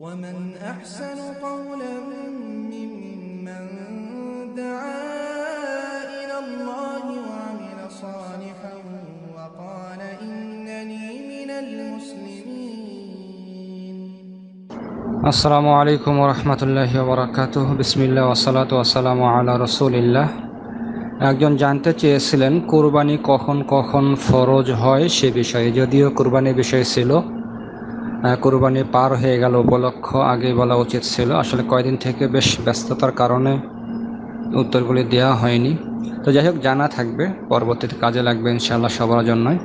ومن أحسن قولا ممن دعا إلى الله وعمل صالحا وقال إنني من المسلمين আসসালামু আলাইকুম রহমতুল্লাহি বরাকাত বিসমিল্লা ওসালাত ওয়াসালামু আলা রসুলিল্লাহ একজন জানতে চেয়েছিলেন কুরবানি কখন কখন ফরজ হয় সে বিষয়ে যদিও কুরবানি বিষয় ছিল আহ, কুরবানি পার হয়ে গেল উপলক্ষ আগে বলা উচিত ছিল। আসলে কয়দিন থেকে বেশ ব্যস্ততার কারণে উত্তরগুলি দেওয়া হয়নি। তো যাই হোক, জানা থাকবে, পরবর্তীতে কাজে লাগবে ইনশাআল্লাহ সবার জন্যই।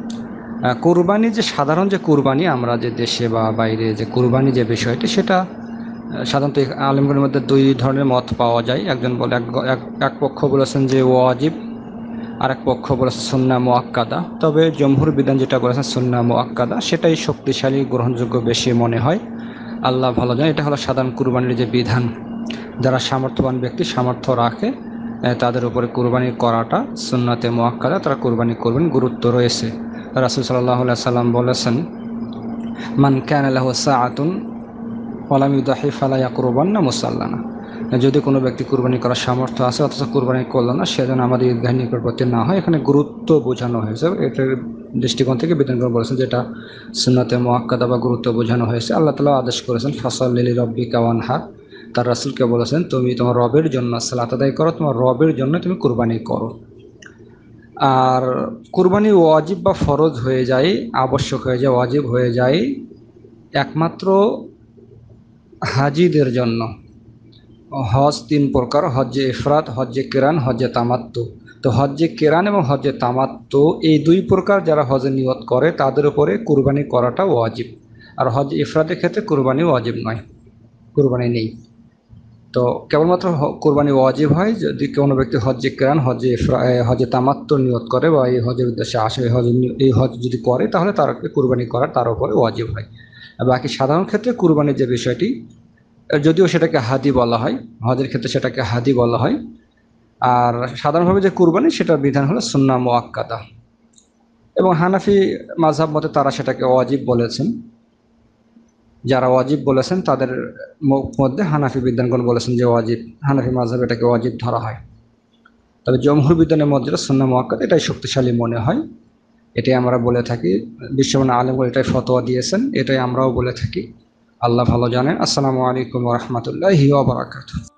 কুরবানি যে, সাধারণ যে কুরবানি, আমরা যে দেশে বা বাইরে যে কুরবানি যে বিষয়টি, সেটা সাধারণত আলিমগুলির মধ্যে দুই ধরনের মত পাওয়া যায়। একজন বলে এক পক্ষ বলেছেন যে ওয়াজিব আর এক পক্ষ বলেছে সুন্না মোয়াক্কাদা তবে জমহুর বিধান যেটা বলেছেন সুন্না মোয়াক্কাদা সেটাই শক্তিশালী, গ্রহণযোগ্য বেশি মনে হয়। আল্লাহ ভালো জানে, এটা হলো সাধারণ কুরবানির যে বিধান। যারা সামর্থ্যবান ব্যক্তি, সামর্থ্য রাখে তাদের উপরে কুরবানি করাটা সুন্নাতে মোয়াক্কাদা তারা কুরবানি করবেন, গুরুত্ব রয়েছে। রাসুল সাল্লাহ সাল্লাম বলেছেন, মান ক্যান আলাহ সাআতুন ওলাম ইউদাহি ফালা ইয়াকুরবান্না মুসাল্লানা। যদি কোনো ব্যক্তি কুরবানি করার সামর্থ্য আছে, অথচ কুরবানি করল না, সে যেন আমাদের ঈদগাহ নিকটবর্তী না হয়। এখানে গুরুত্ব বোঝানো হয়েছে। এটার দৃষ্টিকোণ থেকে বিধানগণ বলেছেন যেটা সুন্নতে মোয়াক্কাদা বা গুরুত্ব বোঝানো হয়েছে। আল্লাহ তালা আদেশ করেছেন ফসল লিলি রব্বি কাওয়ানহার তার রাসুলকে বলেছেন, তুমি তোমার রবের জন্য সালাত আদায় করো, তোমার রবের জন্য তুমি কুরবানি করো। আর কুরবানি ওয়াজিব বা ফরজ হয়ে যায়, আবশ্যক হয়ে যায়, ওয়াজিব হয়ে যায় একমাত্র হাজিদের জন্য। হজ তিন প্রকার হজ্জে ইফরাত হজ্জে কেরান হজ্জে তামাত্তু। তো হজ্জে কেরান এবং হজ্জে তামাত্তু এই দুই প্রকার যারা হজে নিয়ত করে তাদের উপরে কুরবানি করাটা ওয়াজিব। আর হজ ইফরাতের ক্ষেত্রে কুরবানি ওয়াজিব নয় কুরবানি নেই। তো কেবলমাত্র কোরবানি ওয়াজিব হয় যদি কোনো ব্যক্তি হজ্জে কেরান এ, হজ্জে তামাত্ম নিয়ত করে বা এই হজের উদ্দেশ্যে আসে হজ এই হজ যদি করে তাহলে তার কুরবানি করা তার উপরে ওয়াজিব হয়। বাকি সাধারণ ক্ষেত্রে কুরবানির যে বিষয়টি যদিও সেটাকে হাদি বলা হয় হজের ক্ষেত্রে সেটাকে হাদি বলা হয়। আর সাধারণভাবে যে কুরবানি, সেটার বিধান হলো সুন্না মোয়াক্কাদা এবং হানাফি মাঝহাব মতে তারা সেটাকে ওয়াজিব বলেছেন। যারা ওয়াজিব বলেছেন, তাদের মধ্যে হানাফি বিদ্যানগণ বলেছেন যে ওয়াজিব, হানাফি মাঝহাব এটাকে ওয়াজিব ধরা হয়। তবে জমহুর বিদ্যানের মধ্যে সুন্না মোয়াক্কাদ এটাই শক্তিশালী মনে হয়। এটাই আমরা বলে থাকি, বিশ্বমান আলমগুলো এটাই ফতোয়া দিয়েছেন, এটাই আমরাও বলে থাকি। আল্লাহ ভালো জানেন আসসালামু আলাইকুম রহমতুল্লাহি ওবরাকাতুহ